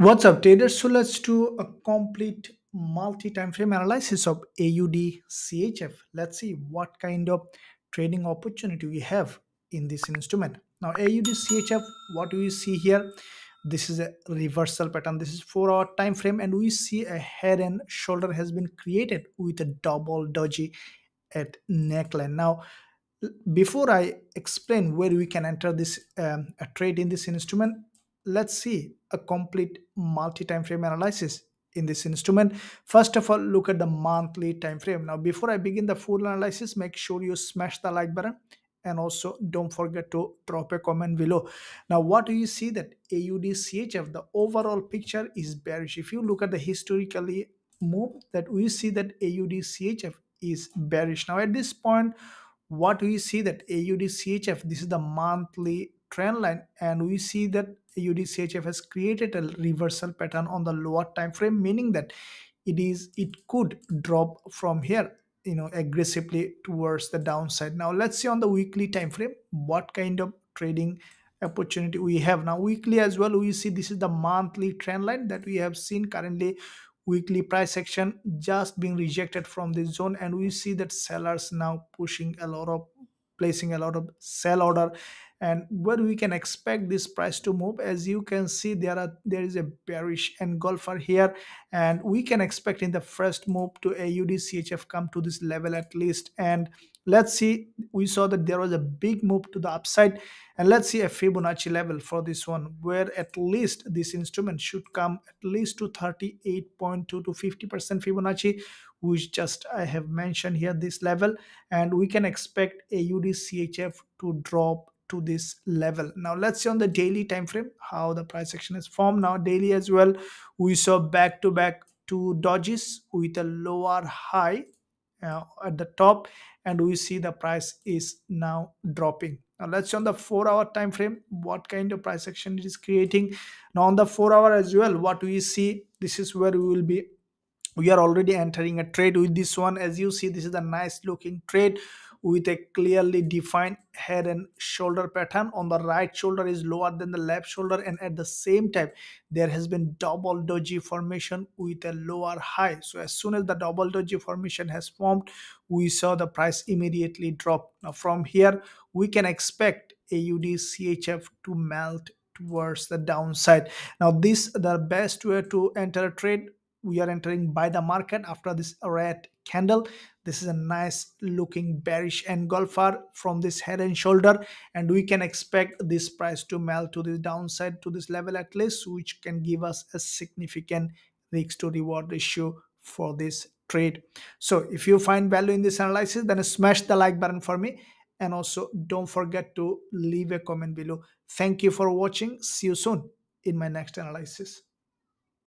What's up, traders? So let's do a complete multi-time frame analysis of AUD CHF. Let's see what kind of trading opportunity we have in this instrument. Now AUD CHF, what do you see here? This is a reversal pattern. This is four hour time frame, and we see a head and shoulder has been created with a double doji at neckline. Now before I explain where we can enter this um, a trade in this instrument, let's see a complete multi-time frame analysis in this instrument. First of all, look at the monthly time frame. Now, before I begin the full analysis, make sure you smash the like button and also don't forget to drop a comment below. Now, what do you see that AUD CHF, the overall picture is bearish. If you look at the historically move that we see that AUD CHF is bearish. Now, at this point, what we see that AUD CHF, this is the monthly trend line and we see that AUD CHF has created a reversal pattern on the lower time frame meaning that it is it could drop from here you know aggressively towards the downside. Now let's see on the weekly time frame what kind of trading opportunity we have. Now weekly as well we see this is the monthly trend line that we have seen currently. Weekly price action just being rejected from this zone and we see that sellers now pushing a lot of placing a lot of sell order and where we can expect this price to move. As you can see there are there is a bearish engulfer here and we can expect in the first move to AUD CHF come to this level at least. And let's see we saw that there was a big move to the upside and let's see a Fibonacci level for this one where at least this instrument should come at least to 38.2 to 50 percent Fibonacci which just I have mentioned here this level. And we can expect AUD CHF to drop to this level. Now let's see on the daily time frame how the price action is formed. Now daily as well we saw back to back two dojis with a lower high uh, at the top and we see the price is now dropping. Now let's see on the four hour time frame what kind of price action it is creating. Now on the four hour as well what we see this is where we will be we are already entering a trade with this one. As you see this is a nice looking trade with a clearly defined head and shoulder pattern. On the right shoulder is lower than the left shoulder and at the same time there has been double doji formation with a lower high. So as soon as the double doji formation has formed we saw the price immediately drop. Now from here we can expect AUD CHF to melt towards the downside. Now this the best way to enter a trade we are entering by the market after this red candle this is a nice looking bearish engulfer from this head and shoulder and we can expect this price to melt to this downside to this level at least which can give us a significant risk to reward ratio for this trade. So if you find value in this analysis then smash the like button for me and also don't forget to leave a comment below. Thank you for watching. See you soon in my next analysis